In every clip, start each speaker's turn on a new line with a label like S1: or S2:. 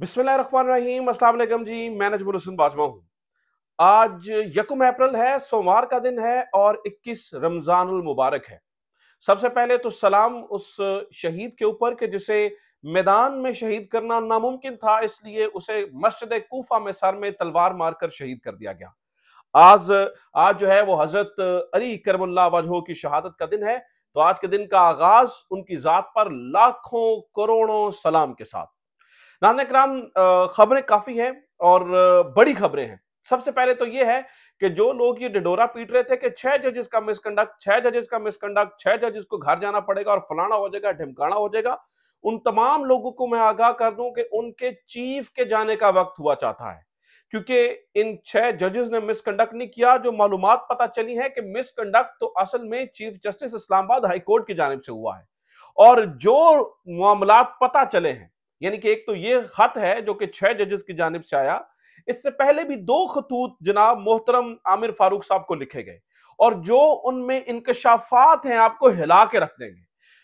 S1: बिस्मिल्लाहिर्रहमानिर्रहीम अस्सलाम जी, मैं नजमुल हसन बाजवा हूँ। आज यकुम अप्रैल है, सोमवार का दिन है और 21 रमजानुल मुबारक है। सबसे पहले तो सलाम उस शहीद के ऊपर कि जिसे मैदान में शहीद करना नामुमकिन था, इसलिए उसे मस्जिद कूफा में सर में तलवार मारकर शहीद कर दिया गया। आज आज जो है वो हज़रत अली करमुल्ला वजहो की शहादत का दिन है। तो आज के दिन का आगाज़ उनकी जात पर लाखों करोड़ों सलाम के साथ। नाजन कराम खबरें काफ़ी हैं और बड़ी खबरें हैं। सबसे पहले तो ये है कि जो लोग ये डिडोरा पीट रहे थे कि छह जजेस का मिसकंडक्ट छह जजेस का मिसकंडक्ट छह जजेस को घर जाना पड़ेगा और फलाना हो जाएगा, ढिमकाना हो जाएगा, उन तमाम लोगों को मैं आगाह कर दूँ कि उनके चीफ के जाने का वक्त हुआ चाहता है। क्योंकि इन छह जजेस ने मिसकंडक्ट नहीं किया, जो मालूम पता चली है कि मिसकंडक्ट तो असल में चीफ जस्टिस इस्लामाबाद हाईकोर्ट की जानब से हुआ है। और जो मामला पता चले हैं यानी कि एक तो ये खत है जो कि छह जजेस की जानब से आया। इससे पहले भी दो खतूत जनाब मोहतरम आमिर फारूक साहब को लिखे गए और जो उनमें इंकशाफात हैं आपको हिला के रख देंगे।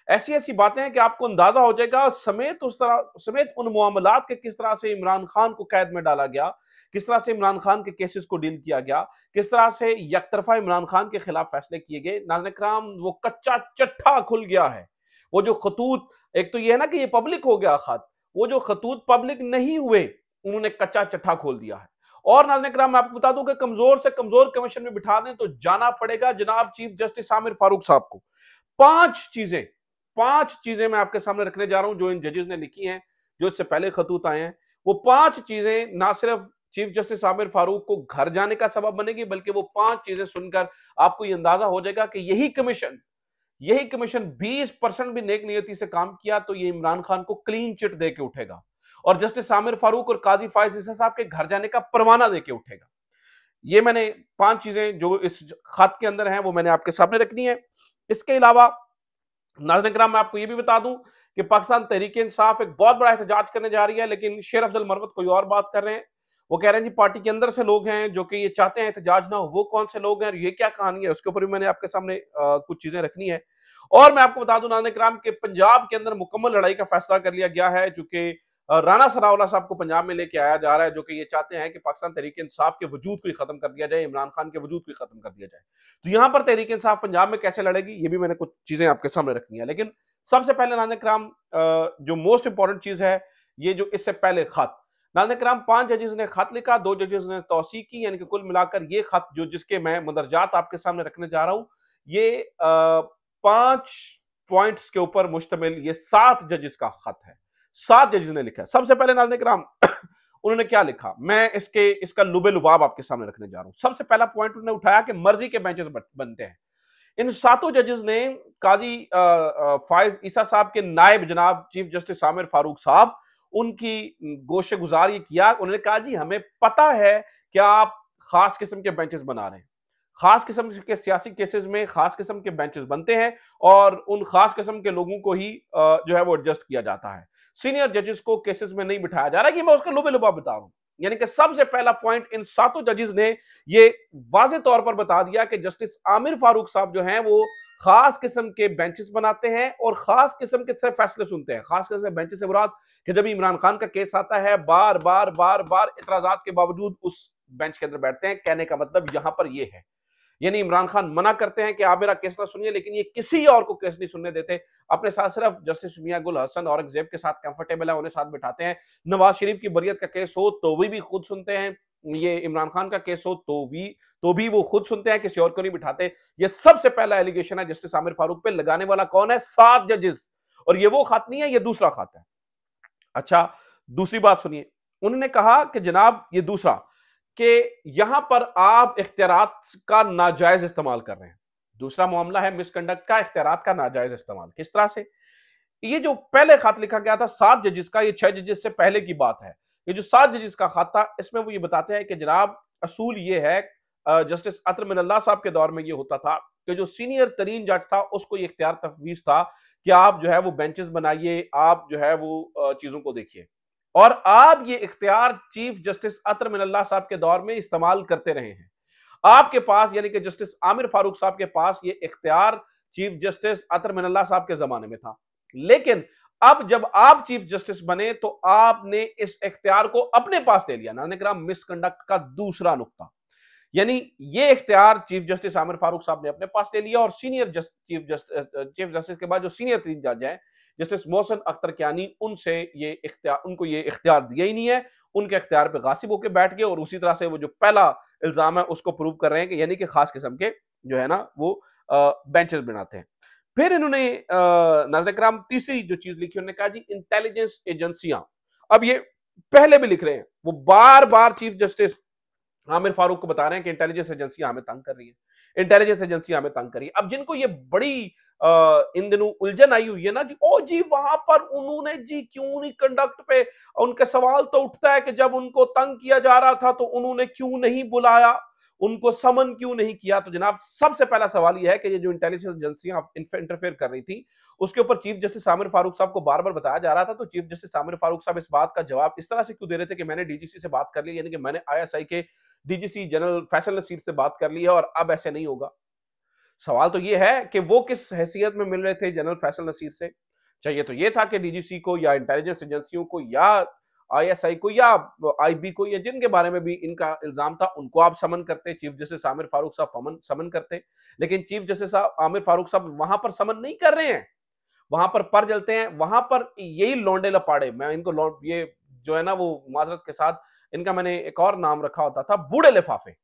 S1: ऐसी ऐसी बातें हैं कि आपको अंदाज़ा हो जाएगा, समेत उस तरह, समेत उन मामलात के किस तरह से इमरान खान को कैद में डाला गया, किस तरह से इमरान खान के केसेस को डील किया गया, किस तरह से यकतरफा इमरान खान के खिलाफ फैसले किए गए। नाजन कराम वो कच्चा चट्ठा खुल गया है। वो जो खतूत, एक तो ये है ना कि ये पब्लिक हो गया खत वो जो खतूत पब्लिक नहीं हुए, उन्होंने कच्चा चट्ठा खोल दिया है। और नाजन कराम मैं आपको बता दूँ कि कमज़ोर से कमज़ोर कमीशन में बिठा दें तो जाना पड़ेगा जनाब चीफ जस्टिस आमिर फारूक साहब को। पाँच चीज़ें पाँच चीज़ें मैं आपके सामने रखने जा रहा हूँ जो इन जजेस ने लिखी हैं, जो इससे पहले खतूत आए हैं। वो पाँच चीज़ें ना सिर्फ़ चीफ जस्टिस आमिर फारूक को घर जाने का सबब बनेगी, बल्कि वो पाँच चीज़ें सुनकर आपको ये अंदाज़ा हो जाएगा कि यही कमीशन यही कमीशन 20 परसेंट भी नेक नियति से काम किया तो ये इमरान खान को क्लीन चिट दे के उठेगा। और जस्टिस आमिर फारूक और काजी फायज साहब के घर जाने का परवाना दे के उठेगा। ये मैंने पाँच चीज़ें जो इस खत के अंदर हैं वो मैंने आपके सामने रखनी है। इसके अलावा नाजन कराम मैं आपको ये भी बता दूँ कि पाकिस्तान तहरीक इंसाफ एक बहुत बड़ा एहतजाज करने जा रही है लेकिन शेर अफजल मरवत कोई और बात कर रहे हैं। वो कह रहे हैं जी पार्टी के अंदर से लोग हैं जो कि ये चाहते हैं एहतजाज ना हो वो कौन से लोग हैं और ये क्या कहानी है उसके ऊपर भी मैंने आपके सामने आ, कुछ चीज़ें रखनी है। और मैं आपको बता दूँ नाजन कराम के पंजाब के अंदर मुकम्मल लड़ाई का फैसला कर लिया गया है, जो कि राना सनाउल्ला साहब को पंजाब में लेके आया जा रहा है, जो कि ये चाहते हैं कि पाकिस्तान तहरीक इंसाफ के वजूद को ही खत्म कर दिया जाए, इमरान खान के वजूद को ही खत्म कर दिया जाए। तो यहाँ पर तहरीक इंसाफ पंजाब में कैसे लड़ेगी, ये भी मैंने कुछ चीज़ें आपके सामने रखनी है। लेकिन सबसे पहले नाजन कराम जो मोस्ट इंपॉर्टेंट चीज़ है, ये जो इससे पहले खत। नाजन कराम पाँच जजेस ने खत लिखा, दो जजेस ने तोसी की, यानी कि कुल मिलाकर ये खत जो जिसके मैं मदरजात आपके सामने रखने जा रहा हूँ, ये पाँच पॉइंट्स के ऊपर मुश्तमिल, ये सात जजेस का खत है। सात जजेस ने लिखा है। सबसे पहले नाजन कराम उन्होंने क्या लिखा? मैं इसके, इसका लुबे लुबाब आपके सामने रखने जा रहा हूँ। सबसे पहला पॉइंट उन्होंने उठाया कि मर्ज़ी के बेंचेस बनते हैं। इन सातों जजेस ने काजी फायज ईसा साहब के नायब जनाब चीफ जस्टिस आमिर फारूक साहब, उनकी गोश गुजार ये किया। उन्होंने कहा, जी, हमें पता है कि आप खास किस्म के बेंचेस बना रहे हैं। खास किस्म के सियासी केसेस में खास किस्म के बेंचेस बनते हैं और उन खास किस्म के लोगों को ही जो है वो एडजस्ट किया जाता है। सीनियर जजेस को केसेस में नहीं बिठाया जा रहा है कि मैं उसका लुबे लुबा बता रहा हूँ। यानी कि सबसे पहला पॉइंट इन सातों जजेस ने ये वाजे तौर पर बता दिया कि जस्टिस आमिर फारूक साहब जो हैं वो खास किस्म के बेंचेस बनाते हैं और खास किस्म के से फैसले सुनते हैं। खास किस्म के बेंचेस से मुराद कि जब इमरान खान का केस आता है, बार बार बार बार इतराजात के बावजूद उस बेंच के अंदर बैठते हैं। कहने का मतलब यहाँ पर यह है। यानी इमरान खान मना करते हैं कि आप मेरा केस ना सुनिए लेकिन ये किसी और को केस नहीं सुनने देते। अपने साथ सिर्फ़ जस्टिस मियाँ गुल हसन औरंगज़ेब के साथ कंफर्टेबल है उन्हें साथ बिठाते हैं। नवाज़ शरीफ की बरियत का केस हो तो भी, भी खुद सुनते हैं। ये इमरान खान का केस हो तो भी तो भी वो खुद सुनते हैं किसी और को नहीं बिठाते। ये सबसे पहला एलिगेशन है जस्टिस आमिर फारूक पे। लगाने वाला कौन है? सात जजेस और ये वो खात नहीं है ये दूसरा खात है। अच्छा दूसरी बात सुनिए। उन्होंने कहा कि जनाब ये दूसरा। कि यहाँ पर आप इख्तियार का नाजायज इस्तेमाल कर रहे हैं। दूसरा मामला है मिसकंडक्ट का इख्तियार का नाजायज इस्तेमाल। किस तरह से? ये जो पहले खत लिखा गया था, सात जजेस का, ये छह जजेस से पहले की बात है। ये जो सात जजेस का खत था, इसमें वो ये बताते हैं कि जनाब, असूल ये है जस्टिस अतर मिनल्ला साहब के दौर में ये होता था कि जो सीनियर तरीन जज था, उसको ये इख्तियार तफवीज था कि आप जो है वो बेंचेस बनाइए, आप जो है वो चीज़ों को देखिए। और आप ये इख्तियार चीफ जस्टिस अतर मिनल्ला साहब के दौर में इस्तेमाल करते रहे हैं। आपके पास यानी कि जस्टिस आमिर फारूक साहब के पास ये इख्तियार चीफ जस्टिस अतर मिनल्ला साहब के जमाने में था। लेकिन अब जब आप चीफ जस्टिस बने तो आपने इस इख्तियार को अपने पास ले लिया। नाने ग्राम मिसकंडक्ट का दूसरा नुकता। यानी ये इख्तियार चीफ जस्टिस आमिर फारूक साहब ने अपने पास ले लिया और senior just, chief justice chief justice के बाद जो सीनियर तीन जज हैं जस्टिस मोहसन अख्तर क्यानी उनसे ये इख्तियार, उनको ये इख्तियार दिया ही नहीं है। उनके इख्तियार पे गासिब होकर बैठ गए और उसी तरह से वो जो पहला इल्ज़ाम है उसको प्रूव कर रहे हैं कि यानी कि खास किस्म के जो है ना वो बेंचेस बनाते हैं। फिर इन्होंने नाजराम तीसरी जो चीज़ लिखी, उन्होंने कहा जी इंटेलिजेंस एजेंसियाँ अब ये पहले भी लिख रहे हैं, वो बार बार चीफ जस्टिस आमिर फारूक को बता रहे हैं कि इंटेलिजेंस एजेंसियाँ हमें तंग कर रही है। इंटेलिजेंस एजेंसियाँ हमें तंग कर रही है। अब जिनको ये बड़ी आ, इन दिनों उलझन आई हुई है ना जी ओ जी वहाँ पर उन्होंने जी क्यों नहीं कंडक्ट पे उनके सवाल तो उठता है कि जब उनको तंग किया जा रहा था तो उन्होंने क्यों नहीं बुलाया उनको समन क्यों नहीं किया? तो जनाब सबसे पहला सवाल यह है कि ये जो इंटेलिजेंस एजेंसियाँ इंटरफेयर कर रही थी उसके ऊपर चीफ जस्टिस आमिर फारूक साहब को बार बार बताया जा रहा था तो चीफ जस्टिस आमिर फारूक साहब इस बात का जवाब इस तरह से क्यों दे रहे थे कि मैंने डीजीसी से बात कर ली, यानी कि मैंने आईएसआई के डीजीसी जनरल फैसल नसीर से बात कर ली है और अब ऐसे नहीं होगा। सवाल तो ये है कि वो किस हैसियत में मिल रहे थे जनरल फैसल नसीर से? चाहिए तो ये था कि डीजीसी को या इंटेलिजेंस एजेंसियों को या आईएसआई को या आईबी को या जिनके बारे में भी इनका इल्ज़ाम था, उनको आप समन करते, चीफ जस्टिस आमिर फारूक साहब समन समन करते। लेकिन चीफ जस्टिस आमिर फारूक साहब वहाँ पर समन नहीं कर रहे हैं। वहाँ पर पर जलते हैं, वहाँ पर यही लौंडे लपाड़े। मैं इनको ये जो है ना वो माजरत के साथ, इनका मैंने एक और नाम रखा होता था, बूढ़े लिफाफे।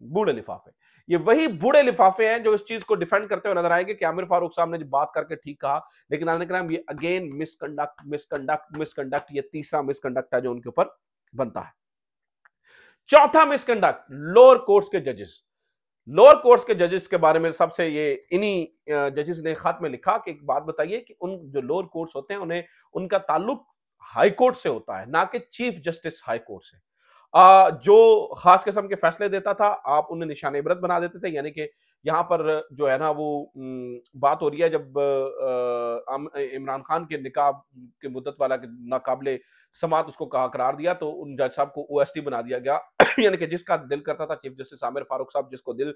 S1: बूढ़े लिफाफे। ये वही बूढ़े लिफाफे हैं जो इस चीज़ को डिफेंड करते हुए नज़र आएँगे कि आमिर फारूक साहब ने बात करके ठीक कहा, लेकिन आने ये अगेन मिसकंडक्ट मिसकंडक्ट मिसकंडक्ट ये तीसरा मिसकंडक्ट है जो उनके ऊपर बनता है। चौथा मिसकंडक्ट लोअर कोर्ट्स के जजेस लोअर कोर्ट्स के जजेस के बारे में सबसे ये इन्हीं जजेस ने खत में लिखा कि एक बात बताइए कि उन जो लोअर कोर्ट्स होते हैं, उन्हें, उनका ताल्लुक हाई कोर्ट से होता है, ना कि चीफ जस्टिस हाई कोर्ट से। जो खास किस्म के फैसले देता था, आप उन्हें निशान इबरत बना देते थे, यानी कि यहाँ पर जो है ना, वो बात हो रही है जब इमरान खान के निकाब, के मुद्दत वाला नाकाबले समात उसको कहा, करार दिया तो उन जज साहब को ओएसटी बना दिया गया। यानी कि जिसका दिल करता था, चीफ जस्टिस आमिर फारूक साहब, जिसको दिल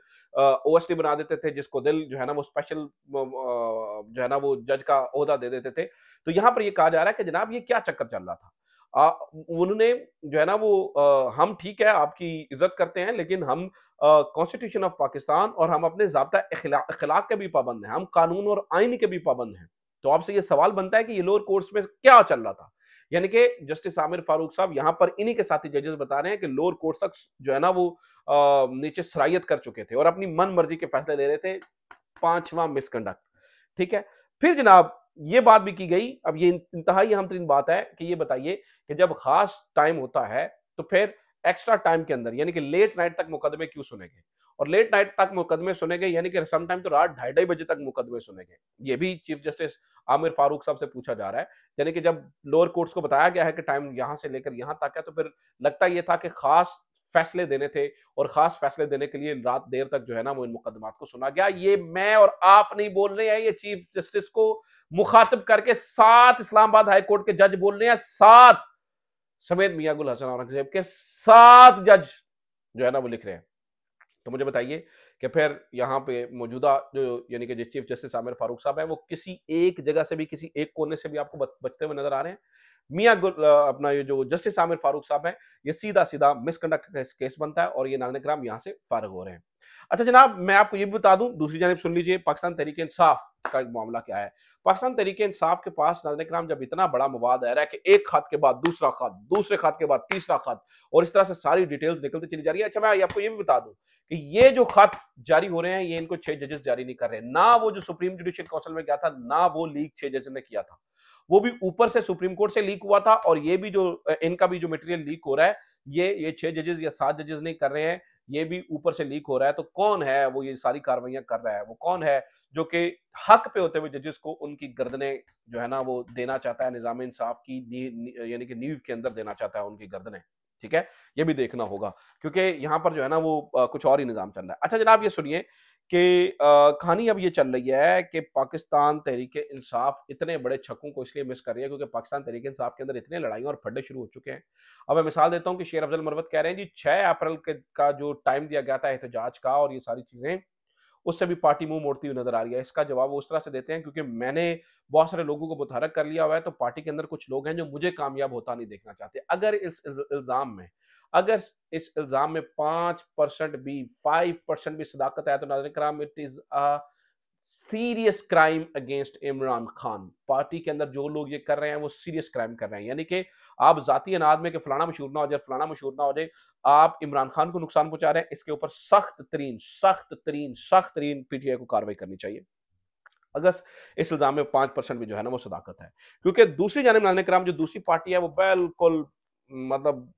S1: ओएसटी बना देते थे, जिसको दिल जो है ना, वो स्पेशल जो है ना, वो जज का अहदा दे देते थे। तो यहाँ पर ये कहा जा रहा है कि जनाब, ये क्या चक्कर चल रहा था? उन्होंने जो है ना वो आ, हम ठीक है आपकी इज़्ज़त करते हैं लेकिन हम कॉन्स्टिट्यूशन ऑफ़ पाकिस्तान और हम अपने जबता अखलाक के भी पाबंद हैं हम कानून और आइन के भी पाबंद हैं। तो आपसे ये सवाल बनता है कि ये लोअर कोर्ट्स में क्या चल रहा था? यानी कि जस्टिस आमिर फारूक साहब यहाँ पर इन्हीं के साथी जजेस बता रहे हैं कि लोअर कोर्ट तक जो है ना वो आ, नीचे सरायत कर चुके थे और अपनी मन मर्ज़ी के फैसले ले रहे थे पांचवा मिसकंडक्ट ठीक है? फिर जनाब ये बात भी की गई। अब ये इंतहाई अहम तरीन बात है कि ये बताइए कि जब खास टाइम होता है तो फिर एक्स्ट्रा टाइम के अंदर, यानी कि लेट नाइट तक मुकदमे क्यों सुने गए? और लेट नाइट तक मुकदमे सुनेंगे यानी कि सम टाइम तो रात ढाई ढाई बजे तक मुकदमे सुने गए। ये भी चीफ जस्टिस आमिर फारूक साहब से पूछा जा रहा है, यानी कि जब लोअर कोर्ट्स को बताया गया है कि टाइम यहाँ से लेकर यहाँ तक है तो फिर लगता यह था कि खास फैसले देने थे और खास फैसले देने के लिए रात देर तक जो है ना वो इन मुकदमात को सुना गया। ये मैं और आप नहीं बोल रहे हैं, ये चीफ जस्टिस को मुखातिब करके सात इस्लामाबाद हाई कोर्ट के जज बोल रहे हैं, सात। समेत मियाँ गुल हसन औरंगज़ेब के सात जज जो है ना वो लिख रहे हैं। तो मुझे बताइए कि फिर यहाँ पे मौजूदा जो यानी कि चीफ जस्टिस आमिर फारूक साहब है, वो किसी एक जगह से भी, किसी एक कोने से भी आपको बचते हुए नज़र आ रहे हैं? मियाँ अपना ये जो जस्टिस आमिर फारूक साहब है, ये सीधा सीधा मिसकंडक्ट का केस बनता है और ये नाजन कराम यहाँ से फारग हो रहे हैं। अच्छा जनाब, मैं आपको ये भी बता दूँ, दूसरी जानब सुन लीजिए, पाकिस्तान तरीके इंसाफ का मामला क्या है? पाकिस्तान तरीके इंसाफ के पास नाजन कराम जब इतना बड़ा मवाद आ रहा है कि एक खात के बाद दूसरा खात दूसरे खात के बाद तीसरा खात और इस तरह से सारी डिटेल्स निकलती चली जा रही है। अच्छा मैं आपको ये भी बता दूँ कि ये जो खत जारी हो रहे हैं, ये इनको छह जजेस जारी नहीं कर रहे। ना वो जो सुप्रीम जुडिशियल काउंसिल में गया था, ना वो लीग छह जजेस ने किया था। वो भी ऊपर से सुप्रीम कोर्ट से लीक हुआ था और ये भी जो इनका भी जो मटेरियल लीक हो रहा है, ये ये छह जजेस या सात जजेस नहीं कर रहे हैं, ये भी ऊपर से लीक हो रहा है। तो कौन है वो ये सारी कार्रवाइयाँ कर रहा है? वो कौन है जो कि हक पे होते हुए जजेस को उनकी गर्दने जो है ना वो देना चाहता है, निज़ाम इंसाफ की यानी कि नींव के अंदर देना चाहता है उनकी गर्दने, ठीक है? ये भी देखना होगा, क्योंकि यहाँ पर जो है ना वो कुछ और ही निज़ाम चल रहा है। अच्छा जनाब ये सुनिए कि कहानी अब ये चल रही है कि पाकिस्तान तहरीक इंसाफ इतने बड़े छक्कों को इसलिए मिस कर रही है क्योंकि पाकिस्तान तहरीक इंसाफ के अंदर इतने लड़ाइयाँ और फड्डे शुरू हो चुके हैं। अब मैं मिसाल देता हूँ कि शेर अफजल मरवत कह रहे हैं, जी छः अप्रैल के का जो टाइम दिया गया था एहतजाज का और ये सारी चीज़ें उससे भी पार्टी मुँह मोड़ती हुई नज़र आ रही है इसका जवाब वो उस तरह से देते हैं क्योंकि मैंने बहुत सारे लोगों को मुतहरक कर लिया हुआ है तो पार्टी के अंदर कुछ लोग हैं जो मुझे कामयाब होता नहीं देखना चाहते अगर इस इल्ज़ाम में अगर इस इल्ज़ाम में पाँच परसेंट भी फाइव परसेंट भी सदाकत है तो नाजर कराम it is a serious crime against Imran Khan party के अंदर जो लोग ये कर रहे हैं, वो सीरियस क्राइम कर रहे हैं। यानी कि आप जाती अनाज में कि फलाना मशहूर ना हो जाए, फलाना मशहूर ना हो जाए, आप इमरान खान को नुकसान पहुँचा रहे हैं, इसके ऊपर सख्त तरीन सख्त तरीन सख्त तरीन पीटीआई को कार्रवाई करनी चाहिए। अगर इस इल्ज़ाम में पाँच परसेंट भी जो है ना वो सदाकत है। क्योंकि दूसरी जानब नाजन कराम, जो दूसरी पार्टी है, वो बिल्कुल मतलब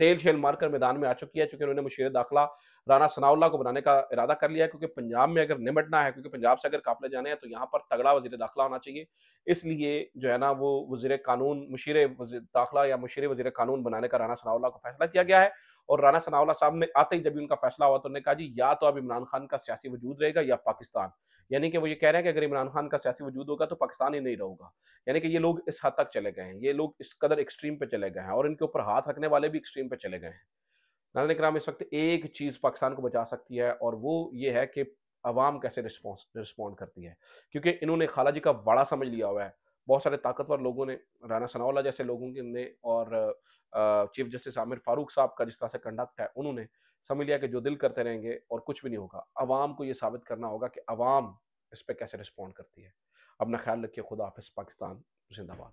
S1: तेल शेल मारकर मैदान में आ चुकी है, चूँकि उन्होंने मुशीर दाखिला राना सनाउल्ला को बनाने का इरादा कर लिया है, क्योंकि पंजाब में अगर निमटना है, क्योंकि पंजाब से अगर काफिले जाने हैं तो यहाँ पर तगड़ा वज़ीर दाखिला होना चाहिए। इसलिए जो है ना, वो वज़ीर कानून, मुशीर दाखिला या मुशीर वज़ीर कानून बनाने का राना सनाउल्ला को फैसला किया गया है। और राना सनाउल्ला साहब ने आते ही जब उनका फैसला हुआ तो उन्होंने कहा, जी, या तो अब इमरान खान का सियासी वजूद रहेगा या पाकिस्तान। यानी कि वो ये कह रहे हैं कि अगर इमरान खान का सियासी वजूद होगा तो पाकिस्तान ही नहीं रहेगा। यानी कि ये लोग इस हद तक चले गए हैं, ये लोग इस कदर एक्सट्रीम पे चले गए हैं और इनके ऊपर हाथ रखने वाले भी एक्सट्रीम पे चले गए हैं। नाजन कराम इस वक्त एक चीज़ पाकिस्तान को बचा सकती है और वो ये है कि अवाम कैसे रिस्पॉन्स, रिस्पॉन्ड करती है। क्योंकि इन्होंने खाला जी का वाड़ा समझ लिया हुआ है। बहुत सारे ताकतवर लोगों ने, राना सनाउल्ला जैसे लोगों के ने और चीफ जस्टिस आमिर फारूक साहब का जिस तरह से कंडक्ट है, उन्होंने समझ लिया कि जो दिल करते रहेंगे और कुछ भी नहीं होगा, अवाम को ये साबित करना होगा कि अवाम इस पर कैसे रिस्पॉन्ड करती है। अपना ख्याल रखिए, खुदा पाकिस्तान, जिंदाबाद।